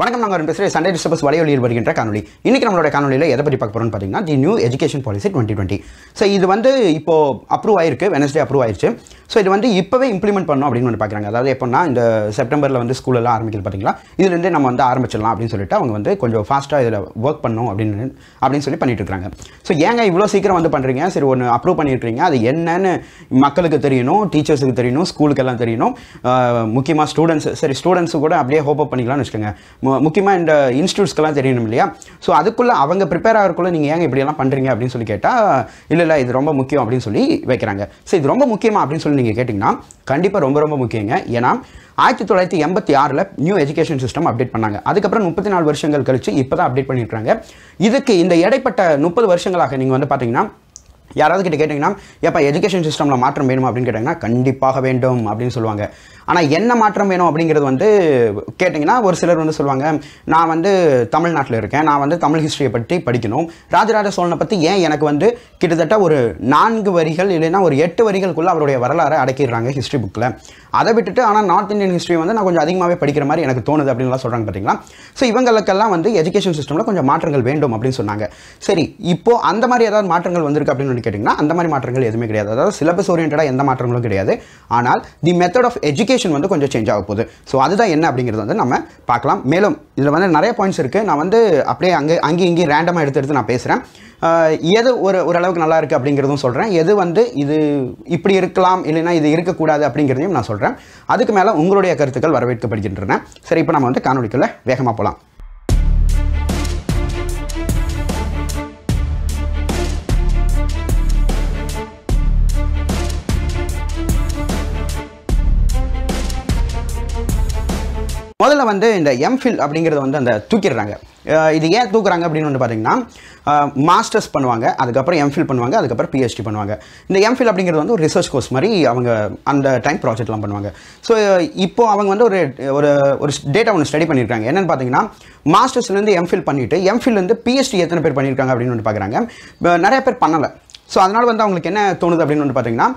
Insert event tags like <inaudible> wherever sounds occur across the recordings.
வணக்கம். நாங்கள் ஒரு பேசுகிற சண்டே டிஸ்டர்பஸ் வலையொலியில் வருகின்ற காணொலி இன்னைக்கு நம்மளோட காணொலியில் எதை பற்றி பார்க்க போகிறோம்னு பார்த்தீங்கன்னா the new education policy twenty twenty so இது வந்து இப்போ அப்ரூவ் ஆயிருக்கு. வெனஸ்டே அப்ரூவ் ஆயிருச்சு. ஸோ இது வந்து இப்போவே இம்ப்ளிமெண்ட் பண்ணணும் அப்படின்னு வந்து பார்க்குறாங்க. அதாவது எப்போனா இந்த செப்டம்பரில் வந்து ஸ்கூலெல்லாம் ஆரம்பிக்குது பார்த்தீங்களா? இதுலேருந்து நம்ம வந்து ஆரம்பிச்சிடலாம் அப்படின்னு சொல்லிட்டு அவங்க வந்து கொஞ்சம் ஃபாஸ்ட்டாக இதில் ஒர்க் பண்ணணும் அப்படின்னு அப்படின்னு சொல்லி பண்ணிட்டு இருக்காங்க. ஸோ ஏங்க இவ்வளோ சீக்கிரம் வந்து பண்ணுறீங்க சரி ஒன்று அப்ரூவ் பண்ணியிருக்கீங்க அது என்னன்னு மக்களுக்கு தெரியணும் டீச்சர்ஸுக்கு தெரியணும் ஸ்கூலுக்கு எல்லாம் தெரியணும். முக்கியமாக ஸ்டூடெண்ட்ஸ் சரி ஸ்டூடெண்ட்ஸு கூட அப்படியே ஹோப் அப் பண்ணிக்கலாம்னு வச்சுக்கோங்க. முக்கியமாக இந்த இன்ஸ்டியூட்ஸ்க்கெல்லாம் தெரியணும் இல்லையா ஸோ அதுக்குள்ளே அவங்க ப்ரிப்பேர் ஆகிறக்குள்ள நீங்கள் ஏங்க இப்படியெல்லாம் பண்ணுறீங்க அப்படின்னு சொல்லி கேட்டால் இல்லை இல்லை இது ரொம்ப முக்கியம் அப்படின்னு சொல்லி வைக்கிறாங்க. ஸோ இது ரொம்ப முக்கியமாக அப்படின்னு சொல்லி நீங்கள் கேட்டிங்கன்னா கண்டிப்பாக ரொம்ப ரொம்ப முக்கியங்க. ஏன்னா ஆயிரத்தி தொள்ளாயிரத்தி எண்பத்தி ஆறில் நியூ எஜுகேஷன் சிஸ்டம் அப்டேட் பண்ணாங்க. அதுக்கப்புறம் முப்பத்தி நாலு வருஷங்கள் கழிச்சு இப்போ தான் அப்டேட் பண்ணியிருக்காங்க இதுக்கு இந்த இடைப்பட்ட முப்பது வருஷங்களாக நீங்கள் வந்து பார்த்தீங்கன்னா யாராவது கிட்ட கேட்டிங்கன்னா எப்போ எஜுகேஷன் சிஸ்டமில் மாற்றம் வேணுமா? அப்படின்னு கேட்டிங்கன்னா கண்டிப்பாக வேண்டும் அப்படின்னு சொல்லுவாங்க. ஆனால் என்ன மாற்றம் வேணும் அப்படிங்கிறது வந்து கேட்டிங்கன்னா ஒரு சிலர் வந்து சொல்லுவாங்க நான் வந்து தமிழ்நாட்டில் இருக்கேன். நான் வந்து தமிழ் ஹிஸ்ட்ரியை பற்றி படிக்கணும். ராஜராஜ சோழனை பற்றி ஏன் எனக்கு வந்து கிட்டத்தட்ட ஒரு நான்கு வரிகள் இல்லைன்னா ஒரு எட்டு வரிகளுக்குள்ளே அவருடைய வரலாறை அடக்கிடுறாங்க ஹிஸ்ட்ரி புக்கில் அதை விட்டுட்டு ஆனால் நார்த் இந்தியன் ஹிஸ்ட்ரி வந்து நான் கொஞ்சம் அதிகமாகவே படிக்கிற மாதிரி எனக்கு தோணுது அப்படின்லாம் சொல்கிறாங்க பார்த்தீங்களா ஸோ இவங்களுக்கெல்லாம் வந்து எஜுகேஷன் சிஸ்டமில் கொஞ்சம் மாற்றங்கள் வேண்டும் அப்படின்னு சொன்னாங்க. சரி இப்போ அந்த மாதிரி ஏதாவது மாற்றங்கள் வந்திருக்கு அப்படின்னு கேட்டிங்கன்னா அந்த மாதிரி மாற்றங்கள் எதுவுமே கிடையாது. அதாவது சிலபஸ் ஓரியன்டாக எந்த மாற்றங்களும் கிடையாது. ஆனால் தி மெத்தட் ஆஃப் எஜுகேஷன் வந்து கொஞ்சம் சேஞ்ச் ஆக போகுது. ஸோ அதுதான் என்ன அப்படிங்கிறது வந்து நம்ம பார்க்கலாம். மேலும் இதில் வந்து நிறைய பாயிண்ட்ஸ் இருக்குது நான் வந்து அப்படியே அங்கே அங்கேயும் இங்கேயும் ரேண்டமாக எடுத்து எடுத்து நான் பேசுகிறேன் எது ஒரு ஓரளவுக்கு நல்லா இருக்குது அப்படிங்கிறதும் சொல்கிறேன் எது வந்து இது இப்படி இருக்கலாம் இல்லைன்னா இது இருக்கக்கூடாது அப்படிங்கிறதையும் நான் சொல்கிறேன் அதுக்கு மேலே உங்களுடைய கருத்துக்கள் வரவேற்கப்படுகின்றன. சரி இப்போ நம்ம வந்து காணொலிக்குள்ளே வேகமாக போகலாம் முதல்ல வந்து இந்த எம்ஃபில் அப்படிங்கிறத வந்து அந்த தூக்கிடுறாங்க. இது ஏன் தூக்குறாங்க அப்படின்னு வந்து பார்த்தீங்கன்னா மாஸ்டர்ஸ் பண்ணுவாங்க அதுக்கப்புறம் எம்ஃபில் பண்ணுவாங்க அதுக்கப்புறம் பிஹெச்டி பண்ணுவாங்க. இந்த எம்ஃபில் அப்படிங்கிறது வந்து ஒரு ரிசர்ச் கோர்ஸ் மாதிரி அவங்க அந்த டைம் ப்ராஜெக்ட்லாம் பண்ணுவாங்க. ஸோ இப்போ அவங்க வந்து ஒரு ஒரு ஒரு டேட்டா ஒன்று ஸ்டடி பண்ணியிருக்காங்க என்னென்னு பார்த்தீங்கன்னா மாஸ்டர்ஸ்லேருந்து எம்ஃபில் பண்ணிவிட்டு எம்ஃபில்லேருந்து பிஹெச்டி எத்தனை பேர் பண்ணியிருக்காங்க அப்படின்னு வந்து பார்க்குறாங்க நிறைய பேர் பண்ணலை. ஸோ அதனால் வந்து அவங்களுக்கு என்ன தோணுது அப்படின்னு வந்து பார்த்தீங்கன்னா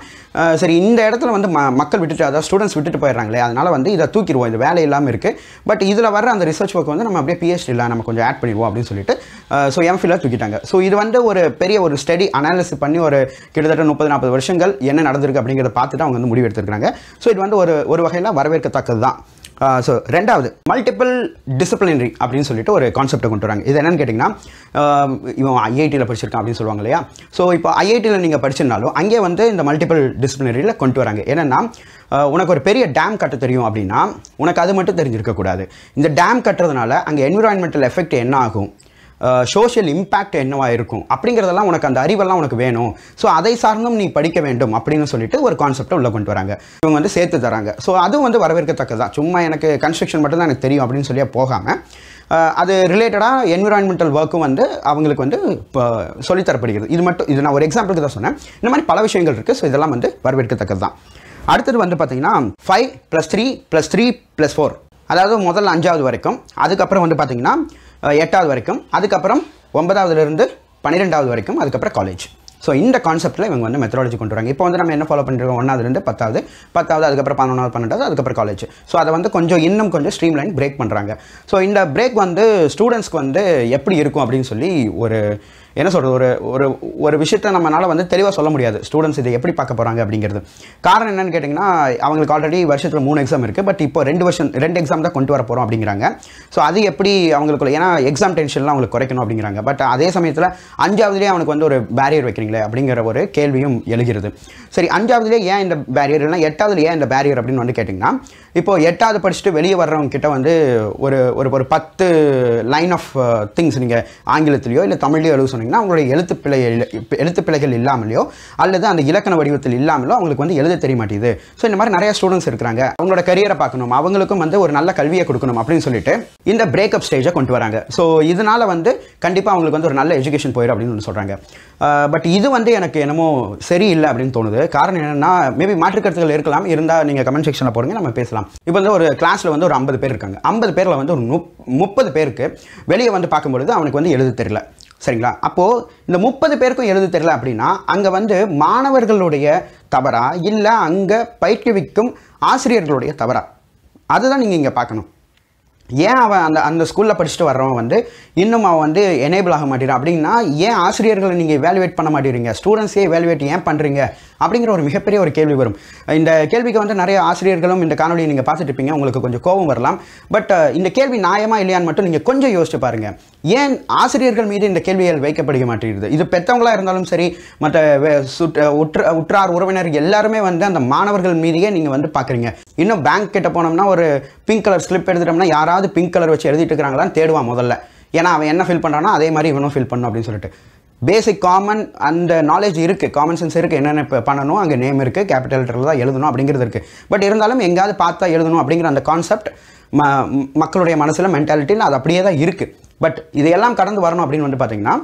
சரி இந்த இடத்துல வந்து ம மக்கள் விட்டுட்டு அதாவது ஸ்டூடெண்ட்ஸ் விட்டுட்டு போயிடுறாங்களே அதனால் வந்து இதை தூக்கிடுவோம். இது வேலை இல்லாமல் இருக்குது பட் இதில் வர அந்த ரிசர்ச் ஒர்க் வந்து நம்ம அப்படியே பிஹெச்டியில் நம்ம கொஞ்சம் ஆட் பண்ணிடுவோம் அப்படின்னு சொல்லிட்டு ஸோ எம்ஃபில்லாக தூக்கிட்டாங்க. ஸோ இது வந்து ஒரு பெரிய ஒரு ஸ்டடி அனாலிசிஸ் பண்ணி ஒரு கிட்டத்தட்ட முப்பது நாற்பது வருஷங்கள் என்ன நடந்திருக்கு அப்படிங்கிறத பார்த்துட்டு அவங்க வந்து முடிவெடுத்துருக்காங்க ஸோ இது வந்து ஒரு ஒரு வகையில் வரவேற்கத்தக்கது தான் ஸோ ரெண்டாவது மல்டிபிள் டிசிப்ளினரி அப்படின்னு சொல்லிட்டு ஒரு கான்செப்டை கொண்டு வராங்க. இது என்னன்னு கேட்டிங்கன்னா இவன் ஐஐடியில் படிச்சிருக்கான் அப்படின்னு சொல்லுவாங்க இல்லையா? ஸோ இப்போ ஐஐடியில் நீங்கள் படிச்சிருந்தாலும் அங்கே வந்து இந்த மல்டிபிள் டிசிப்ளினரியில் கொண்டு வராங்க. என்னென்னா உனக்கு ஒரு பெரிய டேம் கட்ட தெரியும் அப்படின்னா உனக்கு அது மட்டும் தெரிஞ்சிருக்கக்கூடாது இந்த டேம் கட்டுறதுனால அங்கே என்விரான்மெண்டல் எஃபெக்ட் என்ன ஆகும்? சோஷியல் இம்பேக்ட் என்னவாக இருக்கும்? அப்படிங்கிறதெல்லாம் உனக்கு அந்த அறிவெல்லாம் உனக்கு வேணும். ஸோ அதை சார்ந்தும் நீ படிக்க வேண்டும் அப்படின்னு சொல்லிட்டு ஒரு கான்செப்டை உள்ளே கொண்டு வராங்க. இவங்க வந்து சேர்த்து தராங்க. ஸோ அதுவும் வந்து வரவேற்கத்தக்கது தான். சும்மா எனக்கு கன்ஸ்ட்ரக்ஷன் மட்டும் தான் எனக்கு தெரியும் அப்படின்னு சொல்லியே போகாமல் அது ரிலேட்டடாக என்விரான்மெண்டல் ஒர்க்கும் வந்து அவங்களுக்கு வந்து இப்போ சொல்லித்தரப்படுகிறது. இது மட்டும் இது நான் ஒரு எக்ஸாம்பிளுக்கு தான் சொன்னேன். இந்த மாதிரி பல விஷயங்கள் இருக்குது ஸோ இதெல்லாம் வந்து வரவேற்கத்தக்கது தான். அடுத்தது வந்து பார்த்தீங்கன்னா five plus three plus three plus four அதாவது முதல்ல அஞ்சாவது வரைக்கும். அதுக்கப்புறம் வந்து பார்த்தீங்கன்னா எட்டாவது வரைக்கும். அதுக்கப்புறம் ஒன்பதாவதுலேருந்து பன்னிரெண்டாவது வரைக்கும் அதுக்கப்புறம் காலேஜ் ஸோ இந்த கான்செப்ட்டில் இவங்க வந்து மெத்தடாலஜி கொண்டு வராங்க. இப்போ வந்து நம்ம என்ன ஃபாலோ பண்ணிருக்கோம் ஒன்றாவதுலேருந்து பத்தாவது. பத்தாவது அதுக்கப்புறம் பதினொன்றாவது பன்னெண்டாவது அதுக்கப்புறம் காலேஜ் ஸோ அதை வந்து கொஞ்சம் இன்னும் கொஞ்சம் ஸ்ட்ரீம் லைன் பிரேக் பண்ணுறாங்க ஸோ இந்த பிரேக் வந்து ஸ்டூடெண்ட்ஸ்க்கு வந்து எப்படி இருக்கும் அப்படின்னு சொல்லி ஒரு என்ன சொல்கிறது ஒரு ஒரு ஒரு விஷயத்த நம்மளால் வந்து தெளிவாக சொல்ல முடியாது. ஸ்டூடெண்ட்ஸ் இதை எப்படி பார்க்க போகிறாங்க அப்படிங்கிறது. காரணம் என்னென்னு கேட்டிங்கன்னா அவங்களுக்கு ஆல்ரெடி வருஷத்தில் மூணு எக்ஸாம் இருக்குது பட் இப்போ ரெண்டு வருஷம் ரெண்டு எக்ஸாம் தான் கொண்டு வர போகிறோம் அப்படிங்கிறாங்க. ஸோ அது எப்படி அவங்களுக்குள்ள ஏன்னா எக்ஸாம் டென்ஷன்லாம் அவங்களுக்கு குறைக்கணும் அப்படிங்கிறாங்க. பட் அதே சமயத்தில் அஞ்சாவதுலேயே அவனுக்கு வந்து ஒரு பேரியர் வைக்கிறீங்களே அப்படிங்கிற ஒரு கேள்வியும் எழுகிறது. சரி அஞ்சாவதுலேயே ஏன் இந்த பேரியர் இல்லைனா எட்டாவதுல ஏன் இந்த பேரியர் அப்படின்னு வந்து கேட்டிங்கன்னா இப்போ எட்டாவது படிச்சுட்டு வெளியே வர்றவங்க கிட்ட வந்து ஒரு ஒரு ஒரு பத்து லைன் ஆஃப் திங்ஸ் uh, நீங்கள் ஆங்கிலத்திலையோ இல்லை தமிழ்லையோ எழுத சொன்னீங்கன்னா உங்களுடைய எழுத்து பிழை எழுத்து பிழைகள் இல்லாமலையோ அல்லது அந்த இலக்கண வடிவத்தில் இல்லாமலோ அவங்களுக்கு வந்து எழுத தெரிய மாட்டேங்குது ஸோ இந்த மாதிரி நிறைய ஸ்டூடெண்ட்ஸ் இருக்கிறாங்க. அவங்களோட கரியரை பார்க்கணும். அவங்களுக்கும் வந்து ஒரு நல்ல கல்வியை கொடுக்கணும் அப்படின்னு சொல்லிட்டு இந்த பிரேக்கப் ஸ்டேஜை கொண்டு வராங்க. ஸோ இதனால வந்து கண்டிப்பாக அவங்களுக்கு வந்து ஒரு நல்ல எஜுகேஷன் போயிடும் அப்படின்னு ஒன்று சொல்கிறாங்க பட் இது வந்து எனக்கு என்னமோ சரியில்லை அப்படின்னு தோணுது. காரணம் என்னென்னா மேபி மாற்று இருக்கலாம். இருந்தால் நீங்கள் கமெண்ட் செக்ஷனில் போடுங்க நம்ம பேசலாம். இப்போ வந்து ஒரு கிளாஸில் வந்து ஒரு ஐம்பது பேர் இருக்காங்க. ஐம்பது பேரில் வந்து ஒரு முப்பது பேருக்கு வெளியே வந்து பார்க்கும்பொழுது அவனுக்கு வந்து எழுத தெரியல. சரிங்களா? அப்போது இந்த முப்பது பேருக்கும் எழுத தெரியல அப்படின்னா அங்கே வந்து மாணவர்களுடைய தவறா இல்லை அங்கே பயிற்றுவிக்கும் ஆசிரியர்களுடைய தவறா? அதுதான் நீங்கள் இங்கே பார்க்கணும். ஏன் அவன் அந்த அந்த ஸ்கூலில் படிச்சுட்டு வர்றவன் வந்து இன்னும் அவன் வந்து எனேபிள் ஆக மாட்டேறான் அப்படின்னா ஏன் ஆசிரியர்களை நீங்கள் வேல்யூவேட் பண்ண மாட்டேறீங்க ஸ்டூடெண்ட்ஸே வேல்யூவேட் ஏன் பண்ணுறீங்க அப்படிங்கிற ஒரு மிகப்பெரிய ஒரு கேள்வி வரும். இந்த கேள்விக்கு வந்து நிறைய ஆசிரியர்களும் இந்த காணொலியை நீங்கள் பார்த்துட்டு இருப்பீங்க. உங்களுக்கு கொஞ்சம் கோபம் வரலாம். பட் இந்த கேள்வி நியாயமா இல்லையான்னு மட்டும் நீங்கள் கொஞ்சம் யோசிச்சு பாருங்க. ஏன் ஆசிரியர்கள் மீது இந்த கேள்விகள் வைக்கப்படுக மாட்டேங்குது? இது பெற்றவங்களாக இருந்தாலும் சரி மற்ற வே- உற்ற உற்றார் உறவினர் எல்லாருமே வந்து அந்த மாணவர்கள் மீதையே நீங்கள் வந்து பார்க்குறீங்க இன்னும் பேங்க் கிட்ட போனோம்னா ஒரு பிங்க் கலர் ஸ்லிப் எடுத்துட்டோம்னா யாராவது பிங்க் கலர் வச்சு எழுதிட்டு இருக்கிறாங்களான்னு தேடுவான் முதல்ல. ஏன்னா அவன் என்ன ஃபில் பண்ணுறானோ அதே மாதிரி இவனும் ஃபில் பண்ணும் அப்படின்னு சொல்லிட்டு. பேசிக் காமன் அந்த நாலேஜ் இருக்குது காமன் சென்ஸ் இருக்குது என்னென்ன இப்போ பண்ணணும் அங்கே நேம் இருக்குது கேபிட்டல் லெட்டரில் தான் எழுதணும் அப்படிங்கிறது இருக்குது பட் இருந்தாலும் எங்கேயாவது பார்த்தா எழுதணும் அப்படிங்கிற அந்த கான்செப்ட் ம மக்களுடைய மனசில் மென்டாலிட்டியில் அது அப்படியே தான் இருக்குது பட் இதையெல்லாம் கடந்து வரணும் அப்படின்னு வந்து பார்த்தீங்கன்னா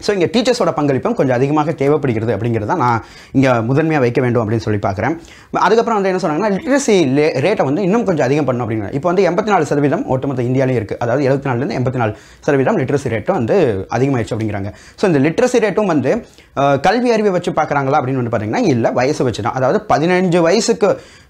ஸோ இங்கே டீச்சர்ஸோட பங்களிப்பும் கொஞ்சம் அதிகமாக தேவைப்படுகிறது அப்படிங்கிறது தான் நான் இங்கே முதன்மையாக வைக்க வேண்டும் அப்படின்னு சொல்லி பார்க்குறேன். அதுக்கப்புறம் வந்து என்ன சொன்னாங்கன்னா லிட்ரஸி ரேட்டை வந்து இன்னும் கொஞ்சம் அதிகம் பண்ணணும் அப்படிங்கிற இப்போ வந்து எண்பத்தி நாலு சதவீதம் ஒட்டுமொத்த இந்தியாவிலே இருக்குது அதாவது எழுபத்தி நாலுலேருந்து எண்பத்தி நாலு சதவீதம் லிட்ரஸி ரேட்டும் வந்து அதிகமாகிடுச்சு அப்படிங்கிறாங்க. ஸோ இந்த லிட்ரஸி ரேட்டும் வந்து கல்வி அறிவை வச்சு பார்க்குறாங்களா அப்படின்னு வந்து பார்த்தீங்கன்னா இல்லை வயசு வச்சு தான். அதாவது பதினஞ்சு வயசுக்கு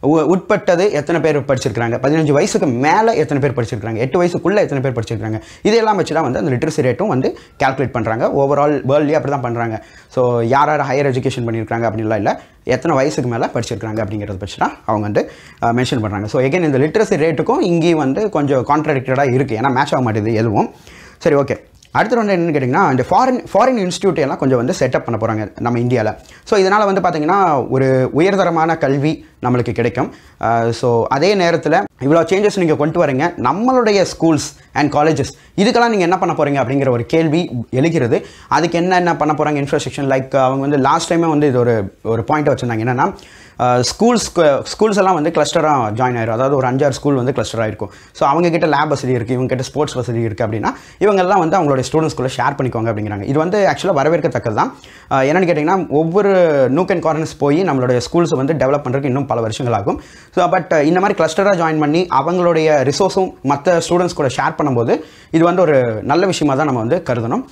உ- உட்பட்டது எத்தனை பேர் படிச்சிருக்காங்க பதினஞ்சு வயசுக்கு மேலே எத்தனை பேர் படிச்சிருக்காங்க எட்டு வயசுக்குள்ளே எத்தனை பேர் படிச்சிருக்காங்க இதெல்லாம் வச்சு தான் வந்து அந்த லிட்ரஸி ரேட்டும் வந்து கால்குலேட் பண்ணுறாங்க ஓவர் ஓவரால் வேர்ல்ட்லேயே அப்படி தான் பண்ணுறாங்க ஸோ யார் யார் ஹையர் எஜுகேஷன் பண்ணியிருக்காங்க அப்படின்லாம் இல்லை. எத்தனை வயசுக்கு மேலே படிச்சிருக்காங்க அப்படிங்கிறத பற்றி தான் அவங்க வந்து மென்ஷன் பண்ணுறாங்க ஸோ எகைன் இந்த லிட்ரஸி ரேட்டுக்கும் இங்கேயும் வந்து கொஞ்சம் கான்ட்ராடிக்டடாக இருக்குது ஏன்னா மேட்ச் ஆக மாட்டேது எதுவும். சரி ஓகே அடுத்து வந்து என்னென்னு கேட்டிங்கன்னா இந்த ஃபாரின் ஃபாரின் இன்ஸ்டியூட் எல்லாம் கொஞ்சம் வந்து செட்டப் பண்ண போகிறாங்க நம்ம இந்தியாவில் ஸோ இதனால் வந்து பார்த்திங்கன்னா ஒரு உயர்தரமான கல்வி நம்மளுக்கு கிடைக்கும். ஸோ அதே நேரத்தில் இவ்வளோ சேஞ்சஸ் நீங்கள் கொண்டு வரீங்க நம்மளுடைய ஸ்கூல்ஸ் அண்ட் காலேஜஸ் இதுக்கெல்லாம் நீங்கள் என்ன பண்ண போகிறீங்க அப்படிங்கிற ஒரு கேள்வி எழுகிறது. அதுக்கு என்ன என்ன பண்ண போகிறாங்க இன்ஃப்ராஸ்ட்ரக்சர் லைக் அவங்க வந்து லாஸ்ட் டைமே வந்து இது ஒரு ஒரு பாயிண்ட் வச்சுருந்தாங்க. என்னென்னா ஸ்கூல்ஸ் ஸ்கூல்ஸ் எல்லாம் வந்து கிளஸ்டராக ஜாயின் ஆயிரும். அதாவது ஒரு அஞ்சாறு ஸ்கூல் வந்து கிளஸ்டராக இருக்கும் ஸோ அவங்க கிட்ட லேப் வசதி இருக்குது இவங்க கிட்ட ஸ்போர்ட்ஸ் வசதி இருக்குது அப்படின்னா இவங்கெல்லாம் வந்து அவங்களுடைய ஸ்டூடெண்ட்ஸ்குள்ளே ஷேர் பண்ணிக்கோங்க அப்படிங்கிறாங்க. இது வந்து ஆக்சுவலாக வரவேற்கத்தக்கது தான். என்னென்னு கேட்டிங்கன்னா ஒவ்வொரு நூக் அண்ட் கார்னர்ஸ் போய் நம்மளுடைய ஸ்கூல்ஸை வந்து டெவலப் பண்ணுறதுக்கு இன்னும் பல வருஷங்கள் ஆகும். ஸோ பட் இந்த மாதிரி கிளஸ்டராக ஜாயின் பண்ணி அவங்களுடைய ரிசோர்ஸும் மற்ற ஸ்டூடெண்ட்ஸ் கூட ஷேர் பண்ணும்போது இது வந்து ஒரு நல்ல விஷயமாக தான் நம்ம வந்து கருதணும்.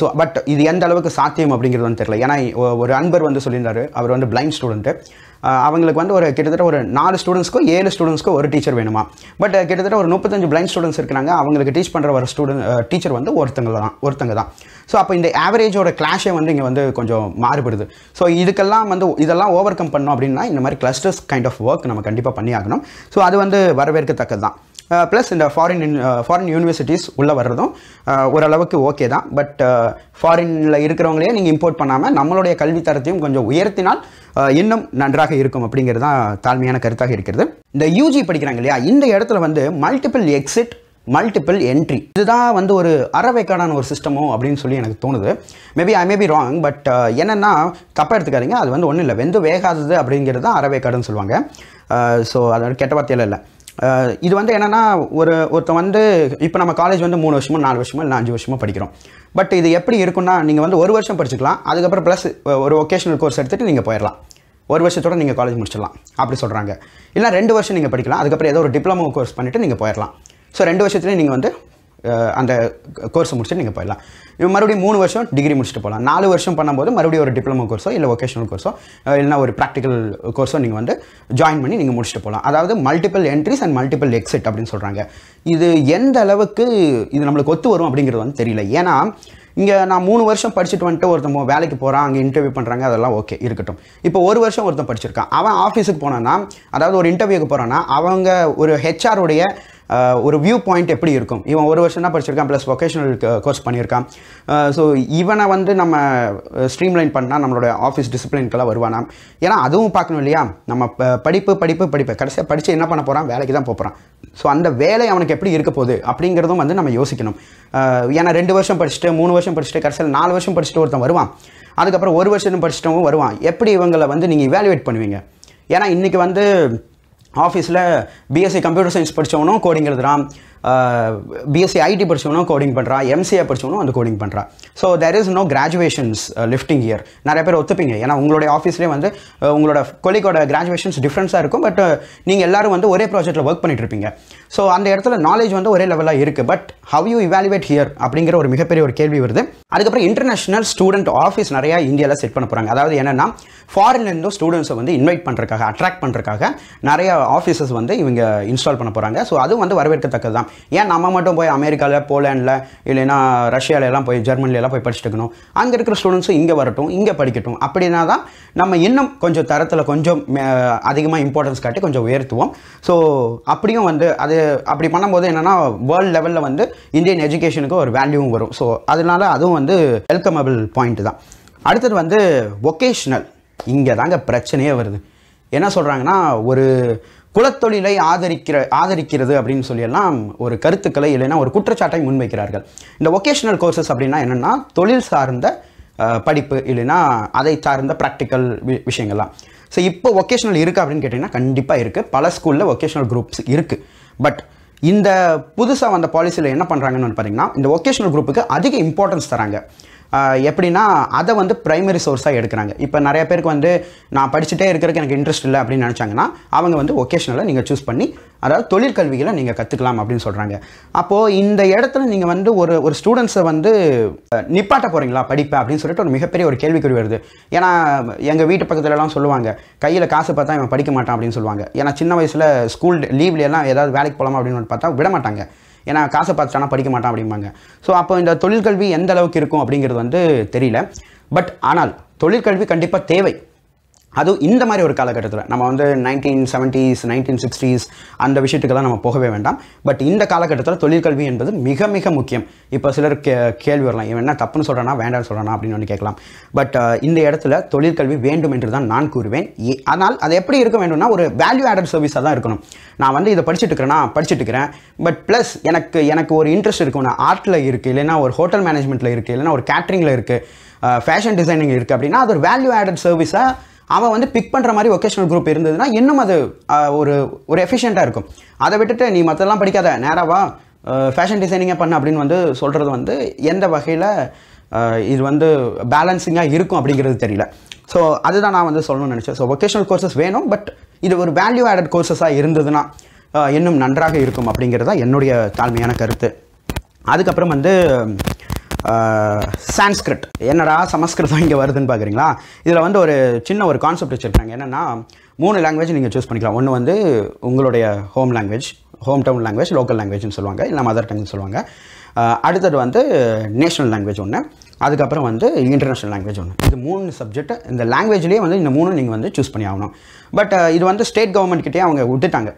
ஸோ பட் இது எந்த அளவுக்கு சாத்தியம் அப்படிங்கிறது வந்து தெரியல. ஏன்னா ஒரு அன்பர் வந்து சொல்லியிருந்தாரு. அவர் வந்து பிளைண்ட் ஸ்டூடெண்ட்டு அவங்களுக்கு வந்து ஒரு கிட்டத்தட்ட ஒரு நாலு ஸ்டூடெண்ட்ஸ்க்கோ ஏழு ஸ்டூடெண்ட்ஸ்க்கோ ஒரு டீச்சர் வேணுமா? பட் கிட்டத்தட்ட ஒரு முப்பத்தஞ்சு பிளைண்ட் ஸ்டூடெண்ட்ஸ் இருக்கிறாங்க. அவங்களுக்கு டீச் பண்ணுற ஒரு ஸ்டூடெண்ட் டீச்சர் வந்து ஒருத்தங்க தான் ஒருத்தங்க தான். ஸோ அப்போ இந்த ஆவரேஜோட கிளாஷே வந்து இங்கே வந்து கொஞ்சம் மாறுபடுது. ஸோ இதுக்கெல்லாம் வந்து இதெல்லாம் ஓவர் கம் பண்ணோம் அப்படின்னா இந்த மாதிரி கிளஸ்டர்ஸ் கைண்ட் ஆஃப் ஒர்க் நம்ம கண்டிப்பாக பண்ணி ஆகணும் ஸோ அது வந்து வரவேற்கத்தக்கது தான் ப்ளஸ் இந்த ஃபாரின் ஃபாரின் யூனிவர்சிட்டிஸ் உள்ளே வர்றதும் ஓரளவுக்கு ஓகே தான். பட் ஃபாரினில் இருக்கிறவங்களையே நீங்கள் இம்போர்ட் பண்ணாமல் நம்மளுடைய கல்வி தரத்தையும் கொஞ்சம் உயர்த்தினால் இன்னும் நன்றாக இருக்கும் அப்படிங்கிறது தான் தாழ்மையான கருத்தாக இருக்கிறது. இந்த யூஜி படிக்கிறாங்க இல்லையா? இந்த இடத்துல வந்து மல்டிபிள் எக்ஸிட் மல்டிபிள் என்ட்ரி இதுதான் வந்து ஒரு அறவைக்கான ஒரு சிஸ்டமோ அப்படின்னு சொல்லி எனக்கு தோணுது. Maybe I may be wrong but என்னென்னா தப்பாக எடுத்துக்காதீங்க. அது வந்து ஒன்றும் இல்லை. வெந்து வேகாதது அப்படிங்கிறது தான் அறவைக்காடுன்னு சொல்லுவாங்க. ஸோ அது கெட்ட வார்த்தையில இல்லை. இது வந்து என்னென்னா ஒரு ஒருத்தன் வந்து இப்போ நம்ம காலேஜ் வந்து மூணு வருஷமோ நாலு வருஷமோ இல்லை அஞ்சு வருஷமோ படிக்கிறோம். பட் இது எப்படி இருக்குன்னா நீங்கள் வந்து ஒரு வருஷம் படிச்சுக்கலாம். அதுக்கப்புறம் ப்ளஸ் ஒரு ஒகேஷனல் கோர்ஸ் எடுத்துகிட்டு நீங்கள் போயிடலாம். ஒரு வருஷத்தோட நீங்கள் காலேஜ் முடிச்சிடலாம். அப்படி சொல்கிறாங்க இல்லை ரெண்டு வருஷம் நீங்கள் படிக்கலாம். அதுக்கப்புறம் ஏதோ ஒரு டிப்ளமோ கோர்ஸ் பண்ணிவிட்டு நீங்கள் போயிடலாம். ஸோ ரெண்டு வருஷத்துலேயே நீங்கள் வந்து அந்த கோர்ஸை முடிச்சுட்டு நீங்கள் போயிடலாம். இவன் மறுபடியும் மூணு வருஷம் டிகிரி முடிச்சுட்டு போகலாம். நாலு வருஷம் பண்ணும்போது மறுபடியும் ஒரு டிப்ளமோ கோர்ஸோ இல்லை ஒகேஷனல் கோர்ஸோ இல்லைனா ஒரு ப்ராக்டிக்கல் கோர்ஸோ நீங்கள் வந்து ஜாயின் பண்ணி நீங்கள் முடிச்சுட்டு போகலாம். அதாவது multiple entries and multiple exit அப்படின்னு சொல்கிறாங்க இது எந்த அளவுக்கு இது நம்மளுக்கு ஒத்து வரும் அப்படிங்கிறது வந்து தெரியல. ஏன்னா இங்கே நான் மூணு வருஷம் படிச்சுட்டு வந்துட்டு ஒருத்தன் வேலைக்கு போகிறான் அங்கே இன்டர்வியூ பண்ணுறாங்க அதெல்லாம் ஓகே இருக்கட்டும். இப்போ ஒரு வருஷம் ஒருத்தன் படிச்சிருக்கான். அவன் ஆஃபீஸுக்கு போனான்னா அதாவது ஒரு இன்டர்வியூக்கு போகிறான்னா அவங்க ஒரு ஹெச்ஆருடைய ஒரு வியூ பாயிண்ட் எப்படி இருக்கும்? இவன் ஒரு வருஷம் தான் படிச்சிருக்கான் ப்ளஸ் ஒகேஷனல் கோர்ஸ் பண்ணியிருக்கான். ஸோ இவனை வந்து நம்ம ஸ்ட்ரீம்லைன் பண்ணால் நம்மளோட ஆஃபீஸ் டிசிப்ளின்க்கெல்லாம் வருவானா? ஏன்னா அதுவும் பார்க்கணும் இல்லையா? நம்ம ப- படிப்பு படிப்பு படிப்பு. கடைசியாக படித்து என்ன பண்ண போகிறான் வேலைக்கு தான் போகிறான் ஸோ அந்த வேலை அவனுக்கு எப்படி இருக்க போகுது? அப்படிங்கிறதும் வந்து நம்ம யோசிக்கணும். ஏன்னா ரெண்டு வருஷம் படிச்சுட்டு மூணு வருஷம் படிச்சுட்டு கடைசியில் நாலு வருஷம் படிச்சுட்டு ஒருத்தன் வருவான். அதுக்கப்புறம் ஒரு வருஷம் படிச்சிட்டவும் வருவான். எப்படி இவங்களை வந்து நீங்கள் இவாலுவேட் பண்ணுவீங்க? ஏன்னா இன்றைக்கி வந்து ஆஃபீஸில் பிஎஸ்சி கம்ப்யூட்டர் சயின்ஸ் படித்தவனும் கோடிங் எழுதுறான். பிஎஸ்சி ஐடி படித்தவனும் கோடிங் பண்ணுறான் எம்சிஏ படித்தவனும் அந்த கோடிங் பண்ணுறான் so there is no graduations lifting year நிறைய பேர் ஒத்துப்பீங்க. ஏன்னா உங்களுடைய ஆஃபீஸ்லேயே வந்து உங்களோட கொலிகோட கிராஜுவேஷன்ஸ் டிஃப்ரென்ஸாக இருக்கும். பட் நீங்கள் எல்லாரும் வந்து ஒரே ப்ராஜெக்ட்டில் ஒர்க் பண்ணிட்டு இருப்பீங்க. ஸோ அந்த இடத்துல நாலேஜ் வந்து ஒரே லெவலாக இருக்குது but how you evaluate here அப்படிங்கிற ஒரு மிகப்பெரிய ஒரு கேள்வி வருது. அதுக்கப்புறம் இன்டர்நேஷனல் ஸ்டூடெண்ட் ஆஃபீஸ் நிறையா இந்தியாவில் செட் பண்ண போகிறாங்க அதாவது என்னென்னா ஃபாரின்லேருந்தும் ஸ்டூடெண்ட்ஸை வந்து இன்வைட் பண்ணுறதுக்காக அட்ராக்ட் பண்ணுறதுக்காக நிறையா ஆஃபீஸஸ் வந்து இவங்க இன்ஸ்டால் பண்ண போகிறாங்க ஸோ அதுவும் வந்து வரவேற்கத்தக்கது தான் ஏன் நம்ம மட்டும் போய் அமெரிக்காவில் போலாண்டில் இல்லைன்னா ரஷ்யால எல்லாம் போய் ஜெர்மனிலலாம் போய் படிச்சுட்டு இருக்கணும்? அங்கே இருக்கிற ஸ்டூடெண்ட்ஸும் இங்கே வரட்டும் இங்கே படிக்கட்டும். அப்படின்னா தான் நம்ம இன்னும் கொஞ்சம் தரத்தில் கொஞ்சம் அதிகமாக இம்பார்ட்டன்ஸ் காட்டி கொஞ்சம் உயர்த்துவோம். ஸோ அப்படியும் வந்து அது அப்படி பண்ணும்போது என்னென்னா வேர்ல்டு லெவலில் வந்து இந்தியன் எஜுகேஷனுக்கு ஒரு வேல்யூவும் வரும். ஸோ அதனால அதுவும் வந்து வெல்கமபிள் பாயிண்ட் தான். அடுத்தது வந்து ஒகேஷ்னல் இங்கே தாங்க பிரச்சனையே வருது. என்ன சொல்கிறாங்கன்னா ஒரு குலத்தொழிலை ஆதரிக்கிற ஆதரிக்கிறது அப்படின்னு சொல்லியெல்லாம் ஒரு கருத்துக்களை இல்லைன்னா ஒரு குற்றச்சாட்டை முன்வைக்கிறார்கள். இந்த ஒகேஷனல் கோர்சஸ் அப்படின்னா என்னென்னா தொழில் சார்ந்த படிப்பு இல்லைன்னா அதை சார்ந்த ப்ராக்டிக்கல் விஷயங்கள்லாம். ஸோ இப்போ ஒகேஷனல் இருக்குது அப்படின்னு கேட்டிங்கன்னா கண்டிப்பாக இருக்குது பல ஸ்கூலில் ஒகேஷனல் குரூப்ஸ் இருக்குது பட் இந்த புதுசாக வந்த பாலிசியில் என்ன பண்ணுறாங்கன்னு பார்த்தீங்கன்னா இந்த ஒகேஷனல் குரூப்புக்கு அதிக இம்பார்ட்டன்ஸ் தராங்க. எப்படின்னா அதை வந்து ப்ரைமரி சோர்ஸாக எடுக்கிறாங்க. இப்போ நிறைய பேருக்கு வந்து நான் படிச்சுட்டே இருக்கிறதுக்கு எனக்கு இன்ட்ரெஸ்ட் இல்லை அப்படின்னு நினச்சாங்கன்னா அவங்க வந்து ஒகேஷனலாக நீங்கள் சூஸ் பண்ணி அதாவது தொழிற்கல்விகளை நீங்கள் கற்றுக்கலாம் அப்படின்னு சொல்கிறாங்க அப்போது இந்த இடத்துல நீங்கள் வந்து ஒரு ஒரு ஸ்டூடெண்ட்ஸை வந்து நிப்பாட்ட போகிறீங்களா படிப்பை அப்படின்னு சொல்லிட்டு ஒரு மிகப்பெரிய ஒரு கேள்விக்குறி வருது. ஏன்னா எங்கள் வீட்டு பக்கத்துலலாம் சொல்லுவாங்க கையில் காசு பார்த்தா இவன் படிக்க மாட்டான் அப்படின்னு சொல்லுவாங்க. ஏன்னா சின்ன வயசில் ஸ்கூல் லீவ்ல எல்லாம் ஏதாவது வேலைக்கு போகலாமா அப்படின்னு பார்த்தா விட மாட்டாங்க. ஏன்னா காசை பார்த்துட்டானா படிக்க மாட்டான் அப்படிம்பாங்க. ஸோ அப்போ இந்த தொழிற்கல்வி எந்த அளவுக்கு இருக்கும் அப்படிங்கிறது வந்து தெரியல. பட் ஆனால் தொழிற்கல்வி கண்டிப்பாக தேவை. அதுவும் இந்த மாதிரி ஒரு காலகட்டத்தில். நம்ம வந்து நைன்டீன் செவன்ட்டீஸ் நைன்டீன் சிக்ஸ்டீஸ் அந்த விஷயத்துக்கெல்லாம் நம்ம போகவே வேண்டாம். பட் இந்த காலகட்டத்தில் தொழிற்கல்வி என்பது மிக மிக முக்கியம். இப்போ சிலர் கே கேள்வி வரலாம் இவன் என்ன தப்புன்னு சொல்கிறானா வேண்டாம்னு சொல்கிறானா அப்படின்னு வந்து கேட்கலாம். பட் uh, இந்த இடத்துல தொழிற்கல்வி வேண்டும் என்று தான் நான் கூறுவேன். ஆனால் அது எப்படி இருக்க வேண்டும்னா ஒரு வேல்யூ ஆடட் சர்வீஸாக தான் இருக்கணும். நான் வந்து இதை படிச்சுட்டு இருக்கிறேன்னா படிச்சுட்டு இருக்கிறேன். பட் ப்ளஸ் எனக்கு எனக்கு ஒரு இன்ட்ரெஸ்ட் இருக்கும். நான் ஆர்ட்டில் இருக்குது இல்லைன்னா ஒரு ஹோட்டல் மேனேஜ்மெண்ட்டில் இருக்குது இல்லைனா ஒரு கேட்ரிங்கில் இருக்குது ஃபேஷன் டிசைனிங் இருக்குது அப்படின்னா அது ஒரு வேல்யூ ஆடட் சர்வீஸாக அவன் வந்து பிக் பண்ணுற மாதிரி ஒகேஷனல் குரூப் இருந்ததுன்னா இன்னும் அது ஒரு ஒரு எஃபிஷியண்ட்டாக இருக்கும். அதை விட்டுட்டு நீ மற்றெல்லாம் படிக்காத நேராவா ஃபேஷன் டிசைனிங்கே பண்ண அப்படின்னு வந்து சொல்கிறது வந்து எந்த வகையில் இது வந்து பேலன்சிங்காக இருக்கும் அப்படிங்கிறது தெரியல. ஸோ அதுதான் நான் வந்து சொல்லணும்னு நினச்சேன். ஸோ ஒகேஷனல் கோர்சஸ் வேணும் பட் இது ஒரு வேல்யூ ஆடட் கோர்சஸாக இருந்ததுன்னா இன்னும் நன்றாக இருக்கும் அப்படிங்கிறது தான் என்னுடைய தாழ்மையான கருத்து. அதுக்கப்புறம் வந்து சான்ஸ்கிரிட் என்னடா சமஸ்கிருதம் இங்கே வருதுன்னு பார்க்குறீங்களா இதில் வந்து ஒரு சின்ன ஒரு கான்செப்ட் வச்சுருக்காங்க. என்னென்னா மூணு லாங்குவேஜ் நீங்கள் சூஸ் பண்ணிக்கலாம். ஒன்று வந்து உங்களுடைய home language home town language local லாங்குவேஜ்னு சொல்லுவாங்க. இல்லை மதர் டங்னு சொல்லுவாங்க. அடுத்தது வந்து நேஷனல் லாங்குவேஜ் ஒன்று அதுக்கப்புறம் வந்து இன்டர்நேஷனல் லாங்குவேஜ் ஒன்று இது மூணு சப்ஜெக்ட் இந்த லாங்குவேஜ்லேயே வந்து இந்த மூணு நீங்கள் வந்து சூஸ் பண்ணி ஆகணும். பட் இது வந்து ஸ்டேட் கவர்மெண்ட்கிட்டே அவங்க விட்டுட்டாங்க.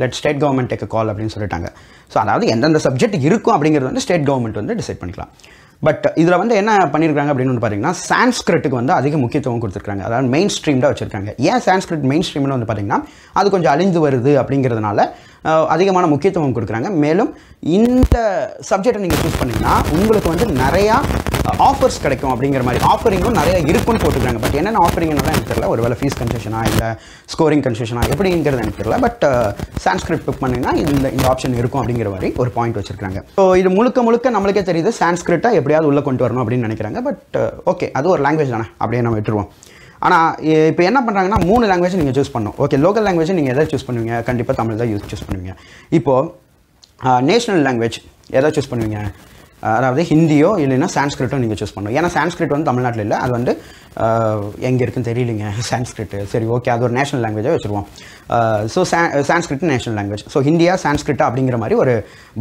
Let state government take call அப்படின்னு சொல்லிட்டாங்க. ஸோ அதாவது எந்தெந்த சப்ஜெக்ட் இருக்கும் அப்படிங்கிறது வந்து ஸ்டேட் கவர்மெண்ட் வந்து டிசைட் பண்ணிக்கலாம். பட் இதில் வந்து என்ன பண்ணியிருக்காங்க அப்படின்னு வந்து பார்த்தீங்கன்னா சான்ஸ்கிரிட்டுக்கு வந்து அதிக முக்கியத்துவம் கொடுத்துருக்காங்க. அதாவது மெயின் ஸ்ட்ரீம்டாக வச்சுருக்காங்க. ஏன் சான்ஸ்கிரிட் மெயின் ஸ்ட்ரீம்னு வந்து பார்த்தீங்கன்னா அது கொஞ்சம் அழிந்து வருது அப்படிங்கிறதுனால அதிகமான முக்கியத்துவம் கொடுக்குறாங்க. மேலும் இந்த சப்ஜெக்டை நீங்கள் சூஸ் பண்ணீங்கன்னா உங்களுக்கு வந்து நிறையா ஆஃபர்ஸ் கிடைக்கும் அப்படிங்கிற மாதிரி. ஆஃபரிங்கும் நிறையா இருக்குன்னு போட்டுக்கிறாங்க. பட் என்னென்ன ஆஃபரிங்னால எனக்கு தெரியல. ஒருவேளை ஃபீஸ் கன்செஷனா இல்லை ஸ்கோரிங் கன்செஷனா எப்படிங்கிறது எனக்கு தெரியல. பட் சான்ஸ்கிரிப்ட் புக் பண்ணிங்கன்னா இந்த இந்த ஆப்ஷன் இருக்கும் அப்படிங்கிற மாதிரி ஒரு பாயிண்ட் வச்சிருக்காங்க ஸோ இது முழுக்க முழுக்க நம்மளுக்கே தெரியுது சான்ஸ்கிரிட்டை எப்படியாவது உள்ளே கொண்டு வரணும் அப்படின்னு நினைக்கிறாங்க. பட் ஓகே அது ஒரு லாங்குவேஜ் தானே. அப்படியே நம்ம விட்டுருவோம். ஆனால் இப்போ என்ன பண்ணுறாங்கன்னா மூணு லாங்குவேஜ் நீங்கள் சூஸ் பண்ணணும். ஓகே லோக்கல் லாங்குவேஜ் நீங்கள் எதை சூஸ் பண்ணுவீங்க? கண்டிப்பாக தமிழ் தான் யூஸ் சூஸ் பண்ணுவீங்க. இப்போது நேஷனல் லாங்குவேஜ் எதை சூஸ் பண்ணுவீங்க? அதாவது ஹிந்தியோ இல்லைன்னா சான்ஸ்கிரிட்டோ நீங்கள் சூஸ் பண்ணணும். ஏன்னா சான்ஸ்கிரிட் வந்து தமிழ்நாட்டில் இல்லை. அது வந்து எங்கே இருக்குன்னு தெரியலைங்க. <laughs> சான்ஸ்கிரிட். சரி ஓகே அது ஒரு நேஷனல் லாங்குவேஜாக வச்சுருவோம். So Sanskrit national language so ஹிந்தியா சான்ஸ்கிரிட்டா அப்படிங்கிற மாதிரி ஒரு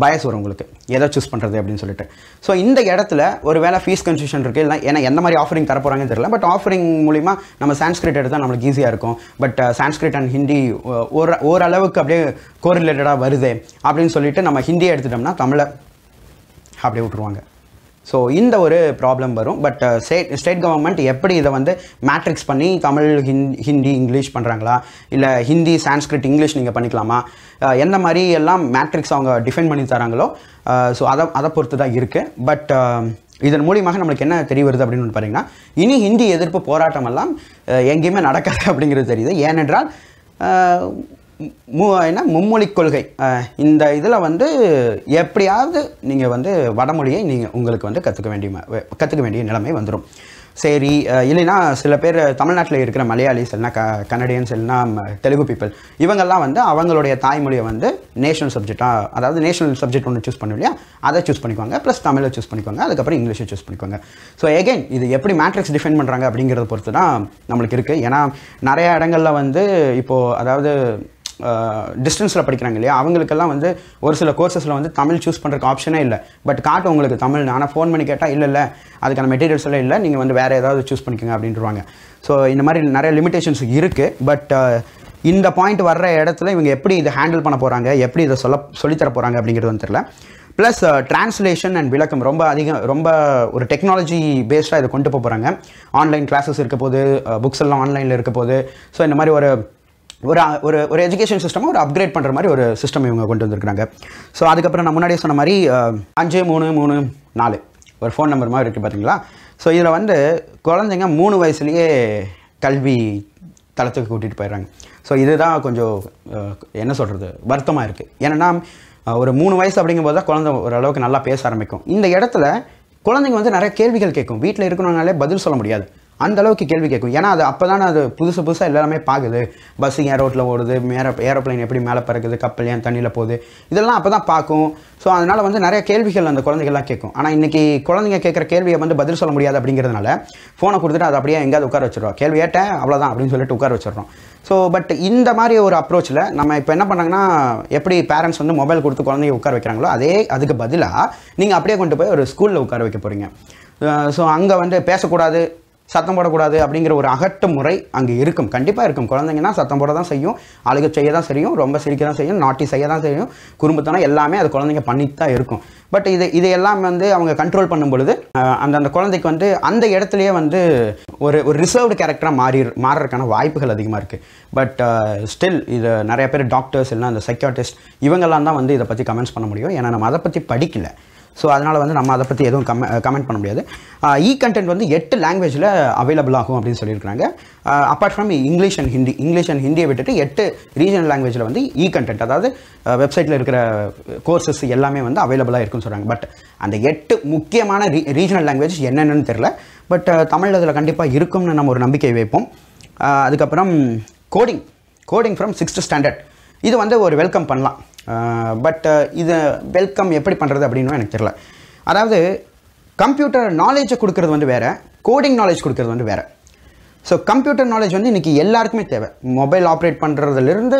பயஸ் வரும் உங்களுக்கு. எதை சூஸ் பண்ணுறது அப்படின்னு சொல்லிட்டு. ஸோ இந்த இடத்துல ஒரு வேலை ஃபீஸ் கன்ஃபியூஷன் இருக்குது இல்லை ஏன்னா எந்த மாதிரி ஆஃபரிங் தரப்போகிறாங்கன்னு தெரியல. பட் ஆஃபரிங் மூலிமா நம்ம சான்ஸ்கிரிட் எடுத்தால் நம்மளுக்கு ஈஸியாக இருக்கும். பட் சான்ஸ்கிரிட் அண்ட் ஹிந்தி ஒரு ஓரளவுக்கு அப்படியே கோரிலேட்டடாக வருது அப்படின்னு சொல்லிட்டு நம்ம ஹிந்தியை எடுத்துட்டோம்னா தமிழை அப்படியே விட்ருவாங்க ஸோ இந்த ஒரு ப்ராப்ளம் வரும். பட் ஸ்டேட் ஸ்டேட் கவர்மெண்ட் எப்படி இதை வந்து மேட்ரிக்ஸ் பண்ணி தமிழ் ஹிந்தி ஹிந்தி இங்கிலீஷ் பண்ணுறாங்களா இல்லை ஹிந்தி சான்ஸ்கிரிட் இங்கிலீஷ் நீங்கள் பண்ணிக்கலாமா? Uh, எந்த மாதிரி எல்லாம் மேட்ரிக்ஸ் அவங்க டிஃபைன் பண்ணி தராங்களோ uh, ஸோ அதை அதை பொறுத்து தான் இருக்குது பட் um, இதன் மூலியமாக நம்மளுக்கு என்ன தெரிய வருது அப்படின்னு பார்த்தீங்கன்னா இனி ஹிந்தி எதிர்ப்பு போராட்டமெல்லாம் uh, எங்கேயுமே நடக்காது அப்படிங்கிறது தெரியுது. ஏனென்றால் என்ன மும்மொழி கொள்கை. இந்த இதில் வந்து எப்படியாவது நீங்கள் வந்து வடமொழியை நீங்கள் உங்களுக்கு வந்து கற்றுக்க வேண்டிய கற்றுக்க வேண்டிய நிலைமை வந்துடும். சரி இல்லைன்னா சில பேர் தமிழ்நாட்டில் இருக்கிற மலையாளிஸ் இல்லைனா க கனடியன்ஸ் இல்லைனா தெலுங்கு பீப்புள் இவங்கெல்லாம் வந்து அவங்களுடைய தாய்மொழியை வந்து நேஷனல் சப்ஜெக்டாக அதாவது நேஷனல் சப்ஜெக்ட் ஒன்று சூஸ் பண்ணும் இல்லையா? அதை சூஸ் பண்ணிக்குவாங்க ப்ளஸ் தமிழை சூஸ் பண்ணிக்குவாங்க அதுக்கப்புறம் இங்கிலீஷை சூஸ் பண்ணிக்குவாங்க. ஸோ எகைன் இது எப்படி மேட்ரிக்ஸ் டிஃபைன் பண்ணுறாங்க அப்படிங்கிறத பொறுத்து தான் நம்மளுக்கு இருக்குது ஏன்னா நிறைய இடங்களில் வந்து இப்போது அதாவது டிஸ்டன்ஸில் படிக்கிறாங்க இல்லையா? அவங்களுக்கெல்லாம் வந்து ஒரு சில கோர்சஸில் வந்து தமிழ் சூஸ் பண்ணுறக்கு ஆப்ஷனே இல்லை. பட் காட்டும் உங்களுக்கு தமிழ் ஆனால் ஃபோன் பண்ணி கேட்டால் இல்லை இல்லை அதுக்கான மெட்டீரியல்ஸ் எல்லாம் இல்லை. நீங்கள் வந்து வேறு ஏதாவது சூஸ் பண்ணிக்கோங்க அப்படின்றாங்க ஸோ இந்த மாதிரி நிறைய லிமிடேஷன்ஸ் இருக்குது பட் இந்த பாயிண்ட் வர்ற இடத்துல இவங்க எப்படி இதை ஹேண்டில் பண்ண போகிறாங்க எப்படி இதை சொல்ல சொல்லித்தர போகிறாங்க அப்படிங்கிறது வந்து தெரியல. ப்ளஸ் ட்ரான்ஸ்லேஷன் அண்ட் விளக்கம் ரொம்ப அதிகம் ரொம்ப ஒரு டெக்னாலஜி பேஸ்டாக இதை கொண்டு போக போகிறாங்க ஆன்லைன் கிளாஸஸ் இருக்க போது புக்ஸ் எல்லாம் ஆன்லைனில் இருக்க போது. ஸோ இந்த மாதிரி ஒரு ஒரு ஒரு ஒரு எஜுகேஷன் சிஸ்டமாக ஒரு அப்கிரேட் பண்ணுற மாதிரி ஒரு சிஸ்டம் இவங்க கொண்டு வந்திருக்கிறாங்க. ஸோ அதுக்கப்புறம் நான் முன்னாடியே சொன்ன மாதிரி அஞ்சு மூணு மூணு நாலு ஒரு ஃபோன் நம்பர் மாதிரி இருக்குது பார்த்தீங்களா ஸோ இதில் வந்து குழந்தைங்க மூணு வயசுலேயே கல்வி தளத்துக்கு கூட்டிகிட்டு போயிடுறாங்க. ஸோ இதுதான் கொஞ்சம் என்ன சொல்கிறது வருத்தமாக இருக்குது ஏன்னா ஒரு மூணு வயசு அப்படிங்கும்போது தான் குழந்தை ஓரளவுக்கு நல்லா பேச ஆரம்பிக்கும். இந்த இடத்துல குழந்தைங்க வந்து நிறைய கேள்விகள் கேட்கும். வீட்டில் இருக்கணும்னாலே பதில் சொல்ல முடியாது. அந்த அளவுக்கு கேள்வி கேட்கும். ஏன்னா அது அப்போ தானே அது புதுசு புதுசாக எல்லாமே பார்க்குது பஸ் ஏன் ரோட்டில் ஓடுது? மேரோ ஏரோப்ளைன் எப்படி மேலே பறக்குது? கப்பல் ஏன் தண்ணியில் போகுது? இதெல்லாம் அப்போ தான் பார்க்கும் ஸோ அதனால் வந்து நிறைய கேள்விகள் அந்த குழந்தைகள்லாம் கேட்கும். ஆனால் இன்றைக்கி குழந்தைங்க கேட்குற கேள்வியை வந்து பதில் சொல்ல முடியாது அப்படிங்கிறதுனால ஃபோனை கொடுத்துட்டு அதை அப்படியே எங்கேயாவது உட்கார வச்சிடுறோம். கேள்வி ஏட்டேன் அவ்வளோதான் அப்படின்னு சொல்லிட்டு உட்கார வச்சிடுறோம். ஸோ பட் இந்த மாதிரி ஒரு அப்ரோச்சில் நம்ம இப்போ என்ன பண்ணாங்கன்னா எப்படி பேரண்ட்ஸ் வந்து மொபைல் கொடுத்து குழந்தைங்க உட்கார வைக்கிறாங்களோ அதே அதுக்கு பதிலாக நீங்கள் அப்படியே கொண்டு போய் ஒரு ஸ்கூலில் உட்கார வைக்க போகிறீங்க ஸோ அங்கே வந்து பேசக்கூடாது. சத்தம் போடக்கூடாது அப்படிங்கிற ஒரு அகட்டு முறை அங்கே இருக்கும். கண்டிப்பாக இருக்கும். குழந்தைங்கன்னா சத்தம் போட தான் செய்யும். அழுக செய்ய தான் செய்யும். ரொம்ப சிரிக்க தான் செய்யும். நாட்டி செய்ய தான் செய்யும். குறும்புத்தனம் எல்லாமே அது குழந்தைங்க பண்ணிட்டு தான் இருக்கும். பட் இது இதையெல்லாம் வந்து அவங்க கண்ட்ரோல் பண்ணும் பொழுது அந்த அந்த குழந்தைக்கு வந்து அந்த இடத்துலையே வந்து ஒரு ஒரு ரிசர்வ்டு கேரக்டராக மாறி மாறுறதுக்கான வாய்ப்புகள் அதிகமாக இருக்குது பட் ஸ்டில் இது நிறைய பேர் டாக்டர்ஸ் இல்லைனா அந்த சைக்காட்டிஸ்ட் இவங்கெல்லாம் தான் வந்து இதை பற்றி கமெண்ட்ஸ் பண்ண முடியும். ஏன்னா நம்ம அதை பற்றி படிக்கலை. ஸோ அதனால் வந்து நம்ம அதை பற்றி எதுவும் கமெ கமெண்ட் பண்ண முடியாது. இ கண்டென்ட் வந்து எட்டு லாங்குவேஜில் அவைலபிள் ஆகும் அப்படின்னு சொல்லியிருக்கிறாங்க. Apart from English and Hindi English and ஹிந்தியை விட்டுட்டு எட்டு ரீஜனல் லாங்குவேஜில் வந்து இ கண்டென்ட் அதாவது வெப்சைட்டில் இருக்கிற கோர்சஸ் எல்லாமே வந்து அவைலபிளாக இருக்குன்னு சொல்கிறாங்க பட் அந்த எட்டு முக்கியமான ரீ ரீஜனல் லாங்குவேஜ் என்னென்னு தெரில பட் தமிழ் அதில் கண்டிப்பாக இருக்கும்னு நம்ம ஒரு நம்பிக்கை வைப்போம். அதுக்கப்புறம் coding coding from sixth standard இது வந்து ஒரு வெல்கம் பண்ணலாம். பட் இது வெல்கம் எப்படி பண்ணுறது அப்படின்னு எனக்கு தெரியல. அதாவது கம்ப்யூட்டர் நாலேஜை கொடுக்கறது வந்து வேறு கோடிங் நாலேஜ் கொடுக்கறது வந்து வேறு. ஸோ கம்ப்யூட்டர் நாலேஜ் வந்து இன்றைக்கி எல்லாருக்குமே தேவை. மொபைல் ஆப்ரேட் பண்ணுறதுலேருந்து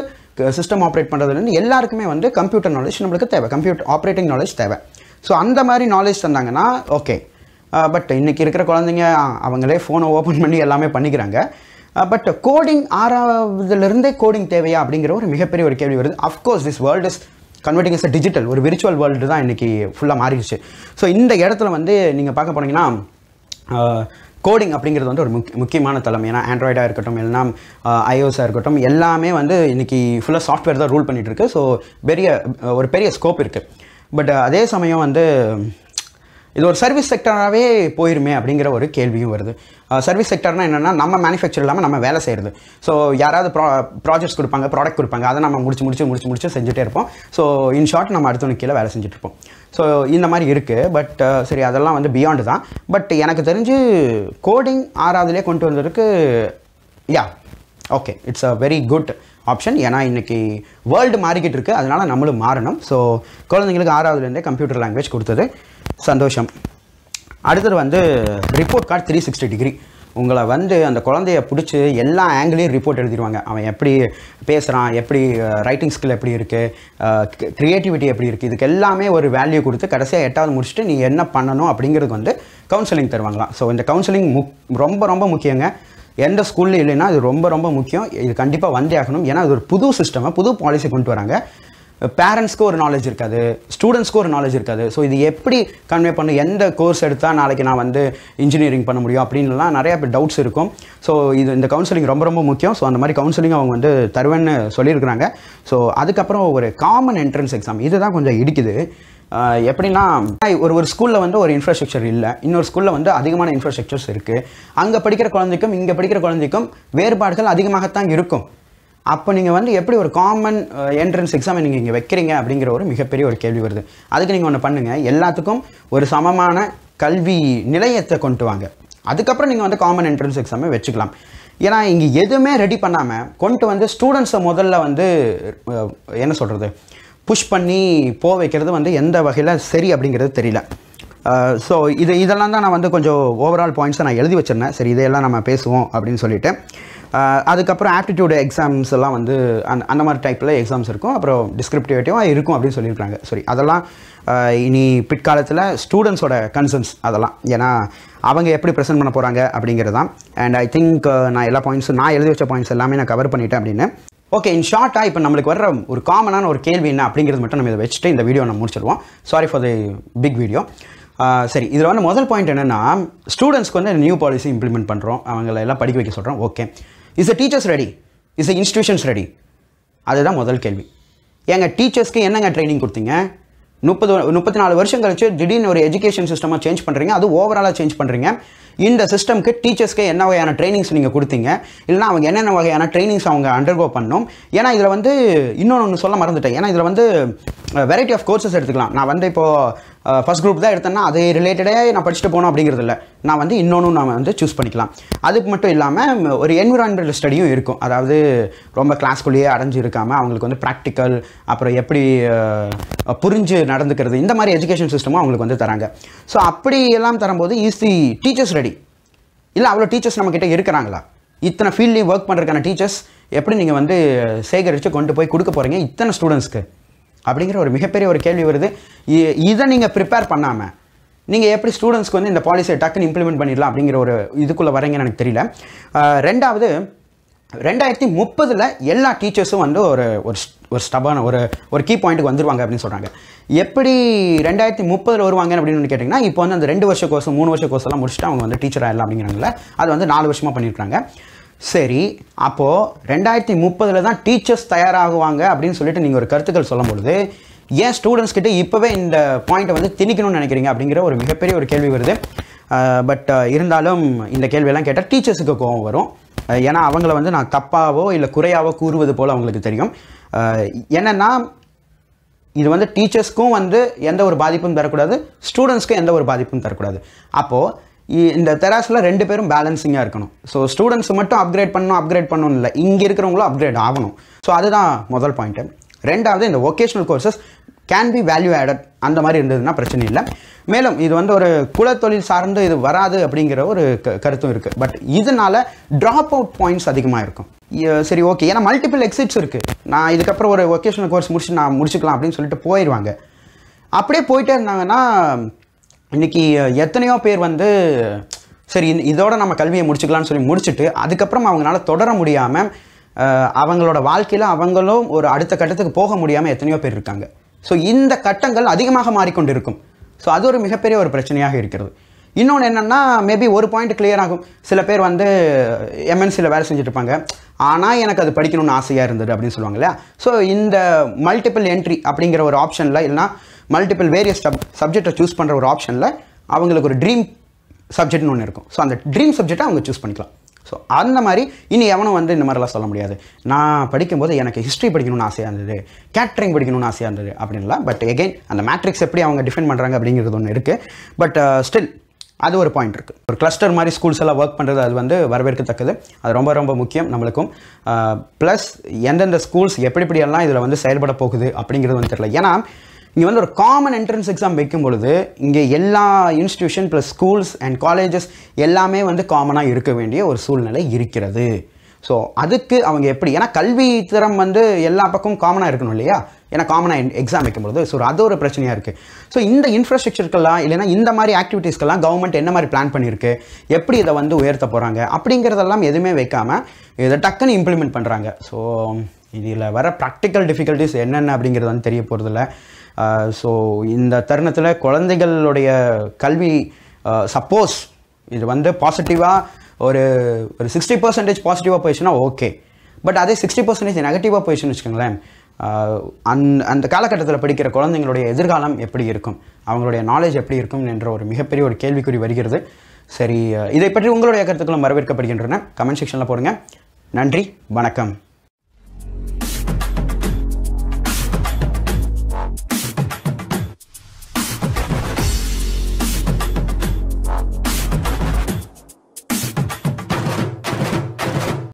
சிஸ்டம் ஆப்ரேட் பண்ணுறதுலேருந்து எல்லாருக்குமே வந்து கம்ப்யூட்டர் நாலேஜ் நம்மளுக்கு தேவை. கம்ப்யூட்டர் ஆப்ரேட்டிங் நாலேஜ் தேவை. ஸோ அந்த மாதிரி நாலேஜ் தந்தாங்கன்னா ஓகே பட் இன்றைக்கி இருக்கிற குழந்தைங்க அவங்களே ஃபோனை ஓப்பன் பண்ணி எல்லாமே பண்ணிக்கிறாங்க. Uh, பட் கோடிங் ஆறாவதுலேருந்தே கோடிங் தேவையா அப்படிங்கிற ஒரு மிகப்பெரிய ஒரு கேள்வி வருது. Of course this world is converting is digital ஒரு விர்ச்சுவல் வேர்ல்டு தான் இன்றைக்கி ஃபுல்லாக மாறிடுச்சு. ஸோ இந்த இடத்துல வந்து நீங்கள் பார்க்க போனீங்கன்னா uh, கோடிங் அப்படிங்கிறது வந்து ஒரு முக்கிய முக்கியமான தளம் ஏன்னா ஆண்ட்ராய்டாக இருக்கட்டும் இல்லைனா ஐஓஸாக uh, இருக்கட்டும் எல்லாமே வந்து இன்றைக்கி ஃபுல்லாக சாஃப்ட்வேர் தான் ரூல் பண்ணிகிட்டு இருக்கு ஸோ பெரிய ஒரு பெரிய ஸ்கோப் இருக்குது பட் அதே சமயம் வந்து இது ஒரு சர்வீஸ் செக்டராகவே போயிருமே அப்படிங்கிற ஒரு கேள்வியும் வருது. சர்வீஸ் செக்டர்னா என்னென்னா நம்ம மேனுஃபேக்சர் இல்லாமல் நம்ம வேலை செய்கிறது ஸோ யாராவது ப்ரா ப்ராஜெக்ட்ஸ் கொடுப்பாங்க ப்ராடக்ட் கொடுப்பாங்க அதை நம்ம முடிச்சு முடிச்சு முடிச்சு முடிச்சு செஞ்சுட்டே இருப்போம். ஸோ இன் ஷார்ட் நம்ம அடுத்தவனுக்கு கீழே வேலை செஞ்சுட்டு இருப்போம். ஸோ இந்த மாதிரி இருக்குது பட் சரி அதெல்லாம் வந்து பியாண்டு தான். பட் எனக்கு தெரிஞ்சு கோடிங் ஆறாவதுலேயே கொண்டு வந்ததுக்கு yeah okay it's a very good option ஏன்னா இன்றைக்கி வேர்ல்டு மாறிக்கிட்டு இருக்குது அதனால் நம்மளும் மாறணும். ஸோ குழந்தைங்களுக்கு ஆறாவதுலேருந்தே கம்ப்யூட்டர் லாங்குவேஜ் கொடுத்தது சந்தோஷம். அடுத்தது வந்து report card three sixty degree உங்களை வந்து அந்த குழந்தைய பிடிச்சி எல்லா ஆங்கிளையும் ரிப்போர்ட் எழுதிடுவாங்க. அவன் எப்படி பேசுகிறான் எப்படி ரைட்டிங் ஸ்கில் எப்படி இருக்குது க்ரியேட்டிவிட்டி எப்படி இருக்குது இதுக்கு எல்லாமே ஒரு வேல்யூ கொடுத்து கடைசியாக எட்டாவது முடிச்சுட்டு நீ என்ன பண்ணணும் அப்படிங்கிறதுக்கு வந்து கவுன்சிலிங் தருவாங்களாம். ஸோ இந்த கவுன்சிலிங் முக் ரொம்ப ரொம்ப முக்கியங்க. எந்த ஸ்கூல்லையும் இல்லைன்னா இது ரொம்ப ரொம்ப முக்கியம். இது கண்டிப்பாக வந்தே ஆகணும். ஏன்னா இது ஒரு புது சிஸ்டமை புது பாலிசி கொண்டு வராங்க. பேரண்ட்ஸ்க்கு ஒரு நாலேஜ் இருக்காது. ஸ்டூடெண்ட்ஸ்க்கு ஒரு நாலேஜ் இருக்காது. ஸோ இது எப்படி கன்வே பண்ண? எந்த கோர்ஸ் எடுத்தால் நாளைக்கு நான் வந்து இன்ஜினியரிங் பண்ண முடியும்? அப்படின்லாம் நிறைய பேர் டவுட்ஸ் இருக்கும். ஸோ இது இந்த கவுன்சிலிங் ரொம்ப ரொம்ப முக்கியம். ஸோ அந்த மாதிரி கவுன்சிலிங் அவங்க வந்து தருவேன்னு சொல்லியிருக்கிறாங்க. ஸோ அதுக்கப்புறம் ஒரு காமன் என்ட்ரன்ஸ் எக்ஸாம் இதுதான் கொஞ்சம் இடிக்குது. எப்படின்னா ஒரு ஒரு ஸ்கூலில் வந்து ஒரு இன்ஃப்ராஸ்ட்ரக்சர் இல்லை. இன்னொரு ஸ்கூலில் வந்து அதிகமான இன்ஃப்ராஸ்ட்ரக்சர்ஸ் இருக்குது அங்கே படிக்கிற குழந்தைக்கும் இங்கே படிக்கிற குழந்தைக்கும் வேறுபாடுகள் அதிகமாகத்தான் இருக்கும். அப்போ நீங்கள் வந்து எப்படி ஒரு காமன் என்ட்ரன்ஸ் எக்ஸாமை நீங்கள் இங்கே வைக்கிறீங்க அப்படிங்கிற ஒரு மிகப்பெரிய ஒரு கேள்வி வருது. அதுக்கு நீங்கள் ஒன்று பண்ணுங்கள் எல்லாத்துக்கும் ஒரு சமமான கல்வி நிலையத்தை கொண்டு வாங்க. அதுக்கப்புறம் நீங்கள் வந்து காமன் என்ட்ரன்ஸ் எக்ஸாமே வச்சுக்கலாம். ஏன்னா இங்கே எதுவுமே ரெடி பண்ணாமல் கொண்டு வந்து ஸ்டூடெண்ட்ஸை முதல்ல வந்து என்ன சொல்கிறது புஷ் பண்ணி போக வைக்கிறது வந்து எந்த வகையில் சரி அப்படிங்கிறது தெரியல. ஸோ இது இதெல்லாம் தான் நான் வந்து கொஞ்சம் ஓவரால் பாயிண்ட்ஸை நான் எழுதி வச்சிருந்தேன். சரி இதையெல்லாம் நம்ம பேசுவோம் அப்படின்னு சொல்லிட்டு. அதுக்கப்புறம் ஆப்டிடியூட் எக்ஸாம்ஸ் எல்லாம் வந்து அந்த அந்த மாதிரி டைப்பில் எக்ஸாம்ஸ் இருக்கும். அப்புறம் டிஸ்கிரிப்டிவேட்டிவாக இருக்கும் அப்படின்னு சொல்லியிருக்காங்க. சரி அதெல்லாம் இனி பிற்காலத்தில் ஸ்டூடெண்ட்ஸோட கன்சர்ன்ஸ் அதெல்லாம். ஏன்னா அவங்க எப்படி ப்ரெசென்ட் பண்ண போகிறாங்க அப்படிங்கிறது தான் அண்ட் ஐ திங்க் நான் எல்லா பாயிண்ட்ஸும் நான் எழுதி வச்ச பாயிண்ட்ஸ் எல்லாமே நான் கவர் பண்ணிட்டேன் அப்படின்னு. ஓகே இன் ஷார்ட்டாக இப்போ நம்மளுக்கு வர்ற ஒரு காமனான ஒரு கேள்வி என்ன அப்படிங்கிறது மட்டும் நம்ம இதை வச்சுட்டு இந்த வீடியோ நம்ம முடிச்சிடுவோம் sorry for the big video சரி இதில் வந்து முதல் பாயிண்ட் என்னென்னா ஸ்டூடெண்ட்ஸ்க்கு வந்து நியூ பாலிசி இம்ப்ளிமெண்ட் பண்ணுறோம் அவங்கள எல்லாம் படிக்க வைக்க சொல்கிறோம் okay is the teachers ready is the institutions ready அதுதான் முதல் கேள்வி. ஏங்க டீச்சர்ஸ்க்கு என்னங்க ட்ரைனிங் கொடுத்தீங்க? முப்பது முப்பத்தி நாலு வருஷம் கழிச்சு திடீர்னு ஒரு எஜுகேஷன் சிஸ்டமாக சேஞ்ச் பண்ணுறீங்க அது ஓவராலாக சேஞ்ச் பண்ணுறீங்க இந்த சிஸ்டம்க்கு டீச்சர்ஸ்க்கு என்ன வகையான ட்ரைனிங்ஸ் நீங்கள் கொடுத்தீங்க? இல்லைனா அவங்க என்னென்ன வகையான ட்ரைனிங்ஸ் அவங்க அண்டர்கோ பண்ணணும் ஏன்னா இதில் வந்து இன்னொன்று ஒன்று சொல்ல மறந்துட்டேன். ஏன்னா இதில் வந்து வெரைட்டி ஆஃப் கோர்சஸ் எடுத்துக்கலாம். நான் வந்து இப்போது ஃபஸ்ட் குரூப் தான் எடுத்தேன்னா அது ரிலேட்டடாக நான் படிச்சுட்டு போகணும் அப்படிங்கிறது இல்லை. நான் வந்து இன்னொன்று நான் வந்து சூஸ் பண்ணிக்கலாம். அதுக்கு மட்டும் இல்லாமல் ஒரு என்விரான்மெண்டல் ஸ்டடியும் இருக்கும். அதாவது ரொம்ப கிளாஸ்க்குள்ளேயே அடைஞ்சு இருக்காமல் அவங்களுக்கு வந்து ப்ராக்டிக்கல் அப்புறம் எப்படி புரிஞ்சு நடந்துக்கிறது இந்த மாதிரி எஜுகேஷன் சிஸ்டமும் அவங்களுக்கு வந்து தராங்க. ஸோ அப்படி எல்லாம் தரும்போது ஈஸி டீச்சர்ஸ் ரெடி இல்லை அவ்வளோ டீச்சர்ஸ் நம்மக்கிட்ட இருக்கிறாங்களா? இத்தனை ஃபீல்ட்லேயும் ஒர்க் பண்ணுறதுக்கான டீச்சர்ஸ் எப்படி நீங்கள் வந்து சேகரித்து கொண்டு போய் கொடுக்க போகிறீங்க இத்தனை ஸ்டூடெண்ட்ஸ்க்கு அப்படிங்கிற ஒரு மிகப்பெரிய ஒரு கேள்வி வருது. இ- இதை நீங்கள் ப்ரிப்பேர் பண்ணாமல் நீங்கள் எப்படி ஸ்டூடெண்ட்ஸ்க்கு வந்து இந்த பாலிசியை டக்குன்னு இம்ப்ளிமெண்ட் பண்ணிடலாம் அப்படிங்கிற ஒரு இதுக்குள்ளே வரீங்கன்னு எனக்கு தெரியல. ரெண்டாவது ரெண்டாயிரத்தி முப்பதில் எல்லா டீச்சர்ஸும் வந்து ஒரு ஒரு ஒரு ஸ்டபான ஒரு ஒரு கீ பாயிண்ட்டுக்கு வந்துருவாங்க அப்படின்னு சொல்கிறாங்க எப்படி ரெண்டாயிரத்தி முப்பதில் வருவாங்க அப்படின்னு கேட்டிங்கன்னா இப்போ வந்து அந்த ரெண்டு வருஷ கோர்ஸ் மூணு வருஷ கோர்ஸ் எல்லாம் முடிச்சுட்டு அவங்க வந்து டீச்சர் ஆயிடலாம் அப்படிங்கிறாங்கல்ல. அது வந்து நாலு வருஷமாக பண்ணியிருக்காங்க சரி அப்போது ரெண்டாயிரத்தி முப்பதில் தான் டீச்சர்ஸ் தயாராகுவாங்க அப்படின்னு சொல்லிட்டு நீங்கள் ஒரு கருத்துக்கள் சொல்லும் பொழுது ஏன் ஸ்டூடெண்ட்ஸ் கிட்டே இப்போவே இந்த பாயிண்ட்டை வந்து திணிக்கணும்னு நினைக்கிறீங்க அப்படிங்கிற ஒரு மிகப்பெரிய ஒரு கேள்வி வருது. பட் இருந்தாலும் இந்த கேள்வியெல்லாம் கேட்டால் டீச்சர்ஸுக்கு கோவம் வரும். ஏன்னா அவங்கள வந்து நான் தப்பாவோ இல்லை குறையாவோ கூறுவது போல் அவங்களுக்கு தெரியும். என்னென்னா இது வந்து டீச்சர்ஸ்க்கும் வந்து எந்த ஒரு பாதிப்பும் தரக்கூடாது ஸ்டூடெண்ட்ஸ்க்கும் எந்த ஒரு பாதிப்பும் தரக்கூடாது. அப்போது இந்த தெராஸில் ரெண்டு பேரும் பேலன்சிங்காக இருக்கணும். ஸோ ஸ்டூடெண்ட்ஸ் மட்டும் அப்கிரேட் பண்ணணும் அப்கிரேட் பண்ணணும் இல்லை. இங்கே இருக்கிறவங்களும் அப்கிரேட் ஆகணும். ஸோ அதுதான் முதல் பாயிண்ட்டு ரெண்டாவது இந்த vocational courses can be value added அந்த மாதிரி இருந்ததுன்னா பிரச்சனை இல்லை. மேலும் இது வந்து ஒரு குலத்தொழில் சார்ந்து இது வராது அப்படிங்கிற ஒரு க- கருத்தும் இருக்குது பட் இதனால் ட்ராப் அவுட் பாயிண்ட்ஸ் அதிகமாக இருக்கும். சரி ஓகே ஏன்னா மல்டிபிள் எக்ஸிட்ஸ் இருக்குது நான் இதுக்கப்புறம் ஒரு ஒகேஷனல் கோர்ஸ் முடிச்சு நான் முடிச்சுக்கலாம் அப்படின்னு சொல்லிட்டு போயிடுவாங்க அப்படியே போயிட்டே இருந்தாங்கன்னா இன்னைக்கு எத்தனையோ பேர் வந்து சரி இதோட நம்ம கல்வியை முடிச்சுக்கலாம்னு சொல்லி முடிச்சுட்டு அதுக்கப்புறம் அவங்களால தொடர முடியாமல் அவங்களோட வாழ்க்கையில் அவங்களும் ஒரு அடுத்த கட்டத்துக்கு போக முடியாமல் எத்தனையோ பேர் இருக்காங்க. ஸோ இந்த கட்டங்கள் அதிகமாக மாறிக்கொண்டு இருக்கும் ஸோ அது ஒரு மிகப்பெரிய ஒரு பிரச்சனையாக இருக்கிறது. இன்னொன்று என்னென்னா மேபி ஒரு பாயிண்ட் கிளியர் ஆகும். சில பேர் வந்து எம்என்சியில் வேலை செஞ்சுட்ருப்பாங்க. ஆனால் எனக்கு அது படிக்கணும்னு ஆசையாக இருந்தது அப்படின்னு சொல்லுவாங்க இல்லையா ஸோ இந்த மல்டிபிள் என்ட்ரி அப்படிங்கிற ஒரு ஆப்ஷனில் இல்லைனா மல்டிபிள் வேரியஸ் சப் சப்ஜெக்டை சூஸ் பண்ணுற ஒரு ஆப்ஷனில் அவங்களுக்கு ஒரு ட்ரீம் சப்ஜெக்ட்னு ஒன்று இருக்கும். ஸோ அந்த ட்ரீம் சப்ஜெக்டை அவங்க சூஸ் பண்ணிக்கலாம். ஸோ அந்த மாதிரி இனி எவனும் வந்து இந்த மாதிரிலாம் சொல்ல முடியாது. நான் படிக்கும்போது எனக்கு ஹிஸ்ட்ரி படிக்கணும்னு ஆசையாக இருந்தது. கேட்ரிங் படிக்கணும்னு ஆசையாக இருந்தது அப்படின்லாம் பட் எகைன் அந்த மேட்ரிக்ஸ் எப்படி அவங்க டிஃபைன் பண்ணுறாங்க அப்படிங்கிறது ஒன்று இருக்குது பட் ஸ்டில் uh, அது ஒரு பாயிண்ட் இருக்குது ஒரு கிளஸ்டர் மாதிரி ஸ்கூல்ஸ் எல்லாம் ஒர்க் பண்ணுறது அது வந்து வரவேற்கத்தக்கது. அது ரொம்ப ரொம்ப முக்கியம் நம்மளுக்கும். ப்ளஸ் எந்தெந்த ஸ்கூல்ஸ் எப்படி எப்படியெல்லாம் இதில் வந்து செயல்பட போகுது அப்படிங்கிறது வந்து தெரியல. ஏன்னா இங்கே வந்து ஒரு காமன் என்ட்ரன்ஸ் எக்ஸாம் வைக்கும் பொழுது இங்கே எல்லா institution plus schools and colleges எல்லாமே வந்து காமனாக இருக்க வேண்டிய ஒரு சூழ்நிலை இருக்கிறது. ஸோ அதுக்கு அவங்க எப்படி ஏன்னா கல்வி தரம் வந்து எல்லா பக்கமும் காமனாக இருக்கணும் இல்லையா? ஏன்னா காமனாக எக்ஸாம் வைக்கும்போது ஸோ அது ஒரு பிரச்சனையாக இருக்குது ஸோ இந்த இன்ஃப்ராஸ்ட்ரக்சருக்கெல்லாம் இல்லைன்னா இந்த மாதிரி ஆக்டிவிட்டீஸ்க்கெல்லாம் கவர்மெண்ட் என்ன மாதிரி பிளான் பண்ணியிருக்கு எப்படி இதை வந்து உயர்த்த போகிறாங்க அப்படிங்கிறதெல்லாம் எதுவுமே வைக்காமல் இதை டக்குன்னு இம்ப்ளிமெண்ட் பண்ணுறாங்க ஸோ இதில் வர ப்ராக்டிக்கல் டிஃபிகல்ட்டிஸ் என்னென்ன அப்படிங்கிறது வந்து தெரிய போகிறதில்ல ஸோ இந்த தருணத்தில் குழந்தைகளுடைய கல்வி சப்போஸ் இது வந்து பாசிட்டிவாக ஒரு ஒரு சிக்ஸ்டி பர்சன்டேஜ் பாசிட்டிவாக போயிடுச்சுன்னா ஓகே பட் அதே சிக்ஸ்டி பர்சன்டேஜ் நெகட்டிவாக போயிடுச்சுன்னு வச்சுக்கோங்களேன் அந் அந்த காலகட்டத்தில் படிக்கிற குழந்தைங்களுடைய எதிர்காலம் எப்படி இருக்கும்? அவங்களுடைய நாலேஜ் எப்படி இருக்கும் என்ற ஒரு மிகப்பெரிய ஒரு கேள்விக்குறி வருகிறது. சரி இதை பற்றி உங்களுடைய கருத்துக்களும் வரவேற்கப்படுகின்றன. கமெண்ட் செக்ஷனில் போடுங்க. நன்றி வணக்கம்.